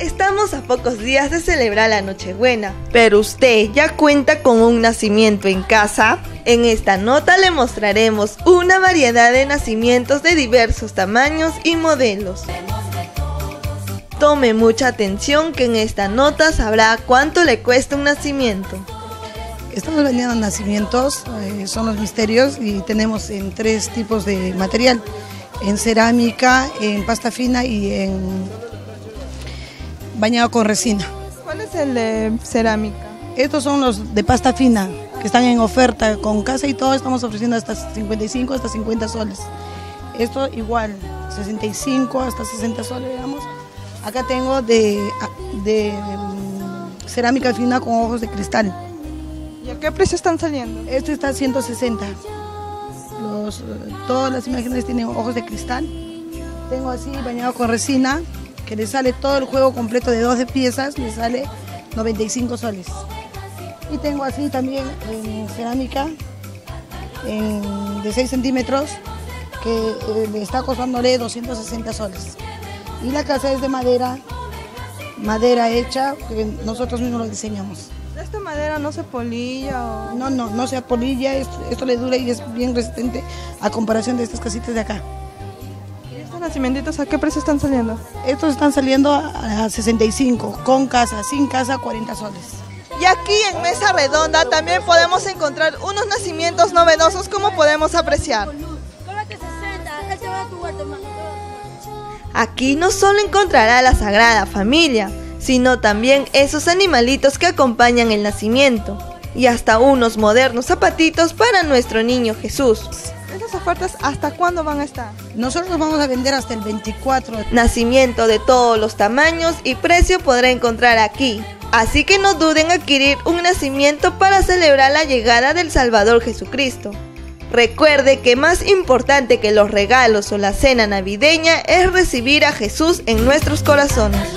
Estamos a pocos días de celebrar la Nochebuena, pero usted ya cuenta con un nacimiento en casa. En esta nota le mostraremos una variedad de nacimientos de diversos tamaños y modelos. Tome mucha atención que en esta nota sabrá cuánto le cuesta un nacimiento. Estamos vendiendo nacimientos, eh, son los misterios y tenemos en tres tipos de material, en cerámica, en pasta fina y en bañado con resina. ¿Cuál es el de cerámica? Estos son los de pasta fina, que están en oferta con casa y todo, estamos ofreciendo hasta 55 hasta 50 soles. Esto igual, 65 hasta 60 soles, digamos. Acá tengo de, de mm, cerámica fina con ojos de cristal. ¿Y a qué precio están saliendo? Este está a 160. Los, todas las imágenes tienen ojos de cristal. Tengo así bañado con resina, que le sale todo el juego completo de 12 piezas, le sale 95 soles. Y tengo así también en cerámica de 6 centímetros, que eh, le está costándole 260 soles. Y la casa es de madera, madera hecha, que nosotros mismos lo diseñamos. ¿Esta madera no se polilla o...? No, no, no se polilla, esto, esto le dura y es bien resistente a comparación de estas casitas de acá nacimientos a qué precio están saliendo? Estos están saliendo a 65, con casa, sin casa 40 soles. Y aquí en Mesa Redonda también podemos encontrar unos nacimientos novedosos como podemos apreciar. Aquí no solo encontrará la Sagrada Familia, sino también esos animalitos que acompañan el nacimiento y hasta unos modernos zapatitos para nuestro niño Jesús. ¿Esas ofertas hasta cuándo van a estar? Nosotros los vamos a vender hasta el 24. Nacimiento de todos los tamaños y precio podrá encontrar aquí. Así que no duden en adquirir un nacimiento para celebrar la llegada del Salvador Jesucristo. Recuerde que más importante que los regalos o la cena navideña es recibir a Jesús en nuestros corazones.